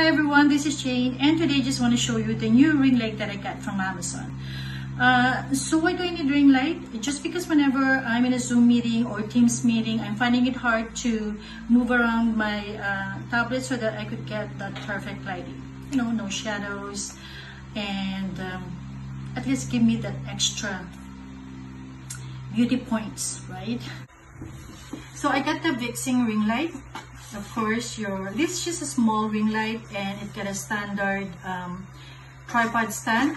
Hi everyone, this is Jane and today I just want to show you the new ring light that I got from Amazon. Uh, so why do I need ring light? Just because whenever I'm in a Zoom meeting or Teams meeting, I'm finding it hard to move around my uh, tablet so that I could get that perfect lighting. You know, no shadows and um, at least give me that extra beauty points, right? So I got the Victsing ring light of course your this is just a small ring light and it got a standard um, tripod stand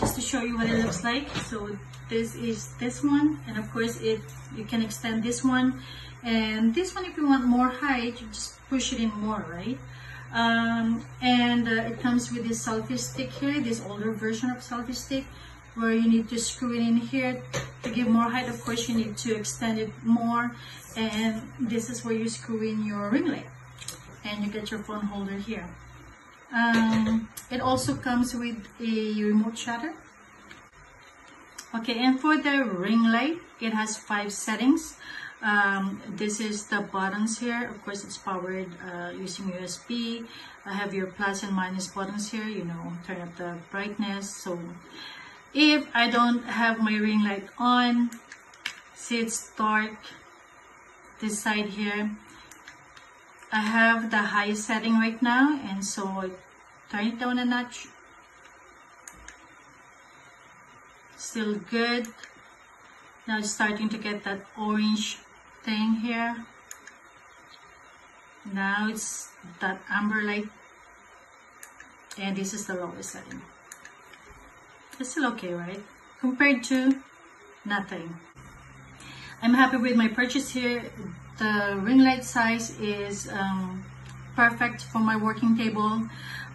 just to show you what it looks like. So this is this one and of course it you can extend this one. And this one if you want more height you just push it in more right? Um, and uh, it comes with this selfie stick here this older version of selfie stick where you need to screw it in here to give more height. Of course you need to extend it more and this is where you screw in your ring light and you get your phone holder here. Um, it also comes with a remote shutter. Okay and for the ring light it has five settings. Um, this is the buttons here. Of course it's powered uh, using USB I have your plus and minus buttons here you know turn up the brightness so if I don't have my ring light on see it's dark this side here I have the highest setting right now and so I turn it down a notch. Still good. Now it's starting to get that orange thing here. Now it's that amber light. And this is the lowest setting it's still okay, right? Compared to nothing. I'm happy with my purchase here. The ring light size is um, perfect for my working table.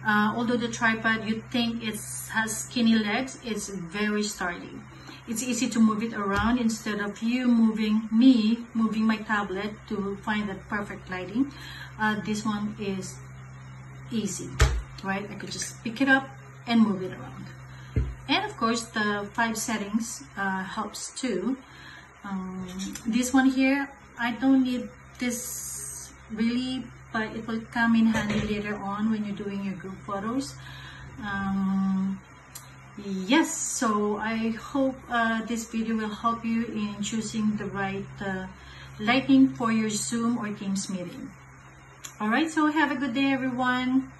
Uh, although the tripod, you think it has skinny legs, it's very sturdy. It's easy to move it around instead of you moving, me moving my tablet to find that perfect lighting. Uh, this one is easy, right? I could just pick it up and move it around and of course the five settings uh, helps too. Um, this one here I don't need this really but it will come in handy later on when you're doing your group photos. Um, yes so I hope uh, this video will help you in choosing the right uh, lighting for your Zoom or Teams meeting. Alright so have a good day everyone